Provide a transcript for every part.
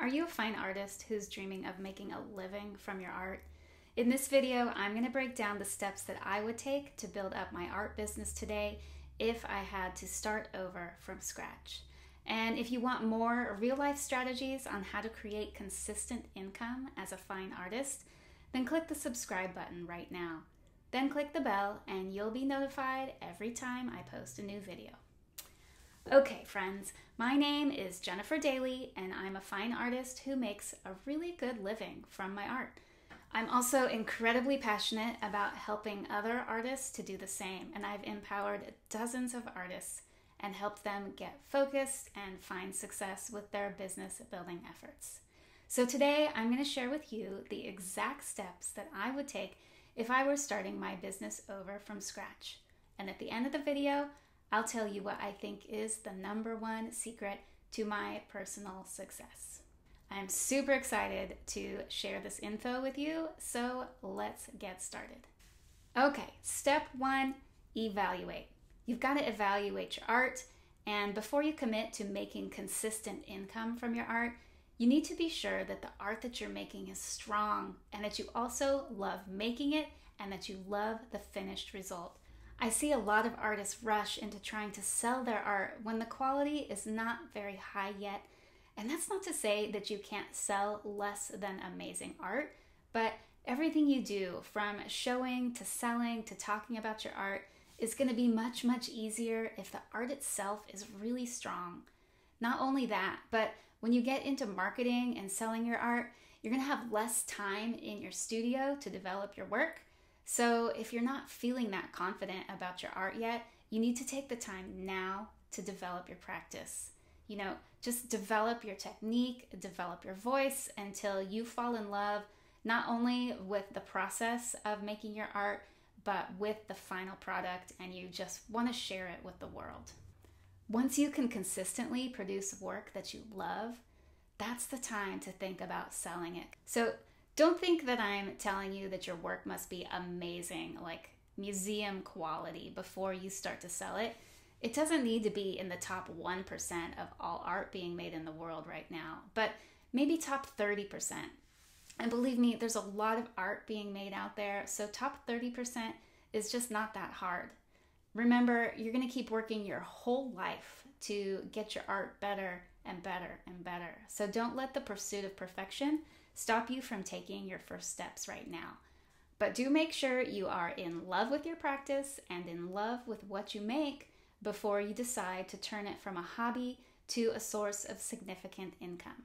Are you a fine artist who's dreaming of making a living from your art? In this video, I'm going to break down the steps that I would take to build up my art business today if I had to start over from scratch. And if you want more real life strategies on how to create consistent income as a fine artist, then click the subscribe button right now. Then click the bell and you'll be notified every time I post a new video. Okay, friends, my name is Jennifer Daily, and I'm a fine artist who makes a really good living from my art. I'm also incredibly passionate about helping other artists to do the same, and I've empowered dozens of artists and helped them get focused and find success with their business building efforts. So, today I'm going to share with you the exact steps that I would take if I were starting my business over from scratch. And at the end of the video, I'll tell you what I think is the number one secret to my personal success. I'm super excited to share this info with you, so let's get started. Okay, step one evaluate. You've got to evaluate your art, and before you commit to making consistent income from your art, you need to be sure that the art that you're making is strong and that you also love making it and that you love the finished result. I see a lot of artists rush into trying to sell their art when the quality is not very high yet. And that's not to say that you can't sell less than amazing art, but everything you do, from showing to selling to talking about your art, is going to be much, much easier if the art itself is really strong. Not only that, but when you get into marketing and selling your art, you're going to have less time in your studio to develop your work so, if you're not feeling that confident about your art yet, you need to take the time now to develop your practice. You know, just develop your technique, develop your voice until you fall in love not only with the process of making your art, but with the final product, and you just want to share it with the world. Once you can consistently produce work that you love, that's the time to think about selling it. So, don't think that I'm telling you that your work must be amazing, like museum quality, before you start to sell it. It doesn't need to be in the top 1% of all art being made in the world right now, but maybe top 30%. And believe me, there's a lot of art being made out there, so top 30% is just not that hard. Remember, you're going to keep working your whole life to get your art better and better and better. So don't let the pursuit of perfection stop you from taking your first steps right now. But do make sure you are in love with your practice and in love with what you make before you decide to turn it from a hobby to a source of significant income.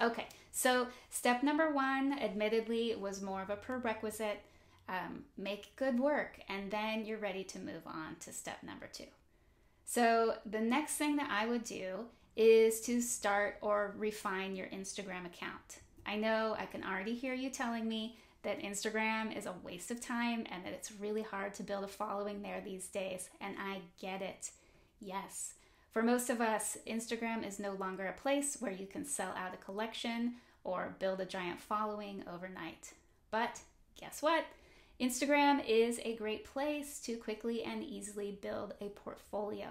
Okay, so step number one, admittedly, was more of a prerequisite. Um, make good work, and then you're ready to move on to step number two. So, the next thing that I would do is to start or refine your Instagram account. I know I can already hear you telling me that Instagram is a waste of time and that it's really hard to build a following there these days, and I get it. Yes. For most of us, Instagram is no longer a place where you can sell out a collection or build a giant following overnight. But guess what? Instagram is a great place to quickly and easily build a portfolio.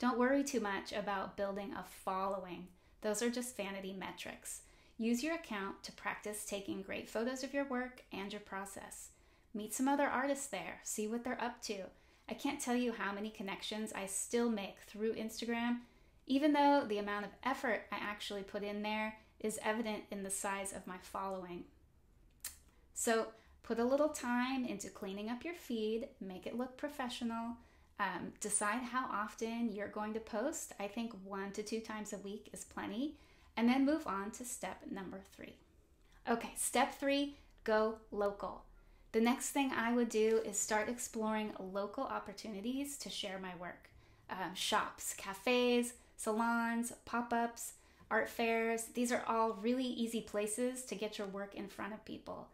Don't worry too much about building a following, those are just vanity metrics. Use your account to practice taking great photos of your work and your process. Meet some other artists there, see what they're up to. I can't tell you how many connections I still make through Instagram, even though the amount of effort I actually put in there is evident in the size of my following. So, put a little time into cleaning up your feed, make it look professional. Um, decide how often you're going to post. I think one to two times a week is plenty and then move on to step number three. Okay, step three go local. The next thing I would do is start exploring local opportunities to share my work. Um, shops, cafes, salons, pop ups, art fairs, these are all really easy places to get your work in front of people.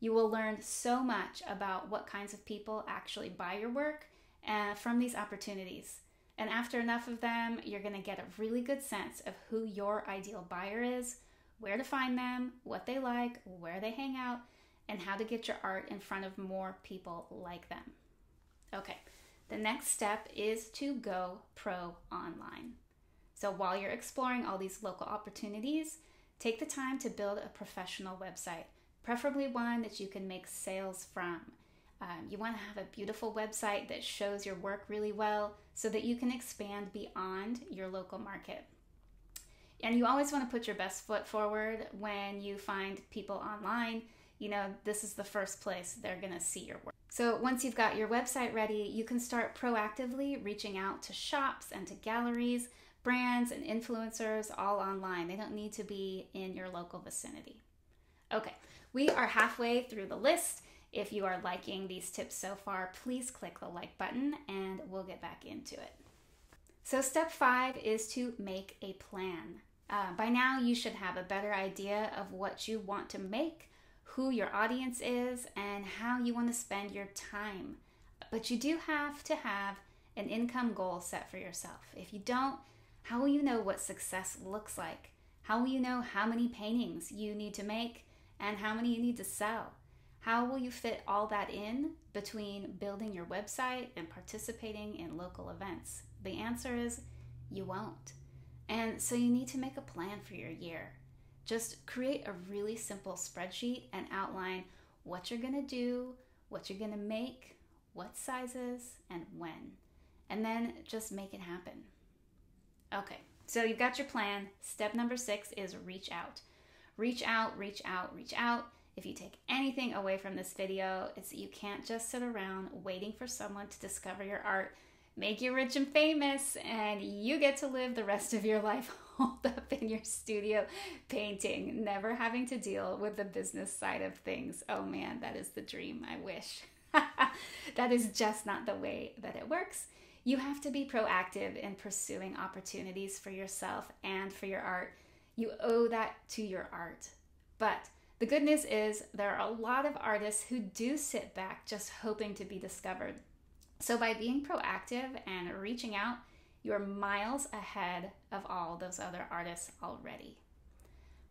You will learn so much about what kinds of people actually buy your work uh, from these opportunities. And after enough of them, you're going to get a really good sense of who your ideal buyer is, where to find them, what they like, where they hang out, and how to get your art in front of more people like them. Okay, the next step is to go pro online. So while you're exploring all these local opportunities, take the time to build a professional website, preferably one that you can make sales from. Um, you want to have a beautiful website that shows your work really well so that you can expand beyond your local market. And you always want to put your best foot forward when you find people online. You know, this is the first place they're going to see your work. So, once you've got your website ready, you can start proactively reaching out to shops and to galleries, brands, and influencers all online. They don't need to be in your local vicinity. Okay, we are halfway through the list. If you are liking these tips so far, please click the like button and we'll get back into it. So, step five is to make a plan. Uh, by now, you should have a better idea of what you want to make, who your audience is, and how you want to spend your time. But you do have to have an income goal set for yourself. If you don't, how will you know what success looks like? How will you know how many paintings you need to make and how many you need to sell? How will you fit all that in between building your website and participating in local events? The answer is you won't. And so you need to make a plan for your year. Just create a really simple spreadsheet and outline what you're to do, what you're to make, what sizes, and when. And then just make it happen. Okay, so you've got your plan. Step number six is reach out. Reach out, reach out, reach out. If you take anything away from this video, it's that you can't just sit around waiting for someone to discover your art, make you rich and famous, and you get to live the rest of your life holed up in your studio painting, never having to deal with the business side of things. Oh man, that is the dream. I wish. that is just not the way that it works. You have to be proactive in pursuing opportunities for yourself and for your art. You owe that to your art. But the good news is there are a lot of artists who do sit back just hoping to be discovered. So by being proactive and reaching out, you're miles ahead of all those other artists already.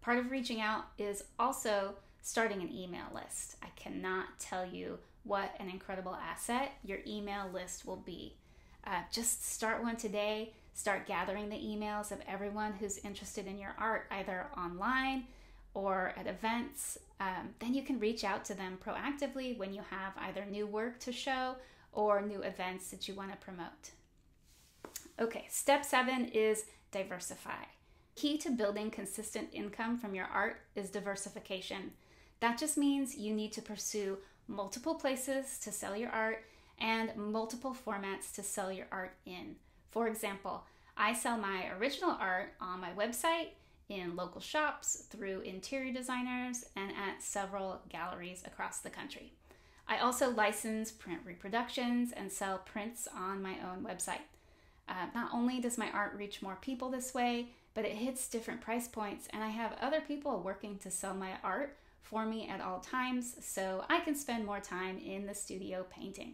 Part of reaching out is also starting an email list. I cannot tell you what an incredible asset your email list will be. Uh, just start one today. Start gathering the emails of everyone who's interested in your art, either online or at events, um, then you can reach out to them proactively when you have either new work to show or new events that you want to promote. Okay, step seven is diversify. Key to building consistent income from your art is diversification. That just means you need to pursue multiple places to sell your art and multiple formats to sell your art in. For example, I sell my original art on my website in local shops, through interior designers, and at several galleries across the country. I also license print reproductions and sell prints on my own website. Uh, not only does my art reach more people this way, but it hits different price points, and I have other people working to sell my art for me at all times, so I can spend more time in the studio painting.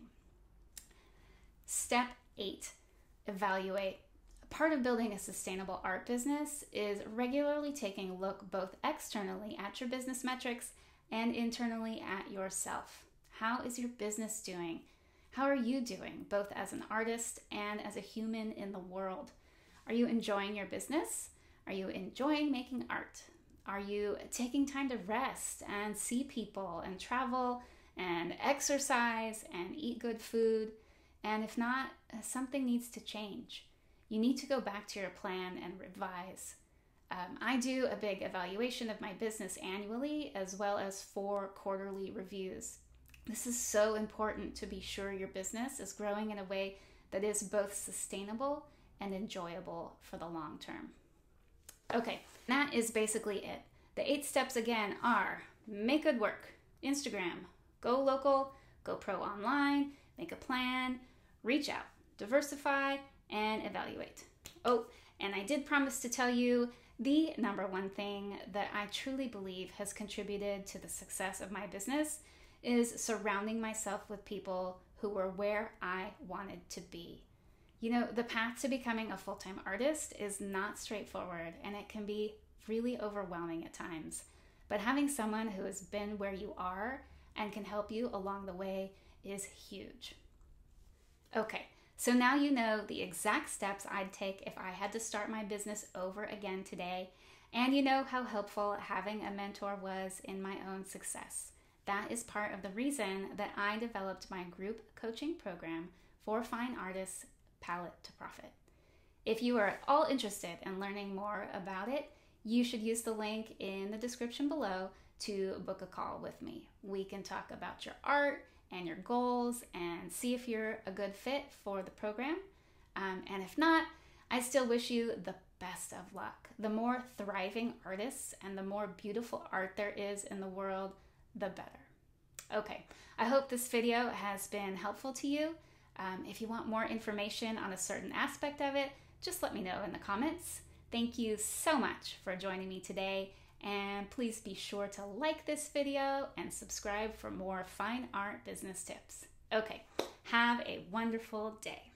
Step 8 Evaluate Part of building a sustainable art business is regularly taking a look both externally at your business metrics and internally at yourself. How is your business doing? How are you doing, both as an artist and as a human in the world? Are you enjoying your business? Are you enjoying making art? Are you taking time to rest and see people and travel and exercise and eat good food? And if not, something needs to change you need to go back to your plan and revise. Um, I do a big evaluation of my business annually as well as four quarterly reviews. This is so important to be sure your business is growing in a way that is both sustainable and enjoyable for the long term. Okay, that is basically it. The eight steps again are make good work, Instagram, go local, go pro online, make a plan, reach out, diversify, and evaluate. Oh, and I did promise to tell you the number one thing that I truly believe has contributed to the success of my business is surrounding myself with people who were where I wanted to be. You know, the path to becoming a full time artist is not straightforward and it can be really overwhelming at times. But having someone who has been where you are and can help you along the way is huge. Okay, so now you know the exact steps I'd take if I had to start my business over again today. And you know how helpful having a mentor was in my own success. That is part of the reason that I developed my group coaching program for fine artists, Palette to Profit. If you are at all interested in learning more about it, you should use the link in the description below to book a call with me. We can talk about your art and your goals and see if you're a good fit for the program. Um, and if not, I still wish you the best of luck. The more thriving artists and the more beautiful art there is in the world, the better. Okay, I hope this video has been helpful to you. Um, if you want more information on a certain aspect of it, just let me know in the comments. Thank you so much for joining me today, and please be sure to like this video and subscribe for more fine art business tips. Okay, have a wonderful day.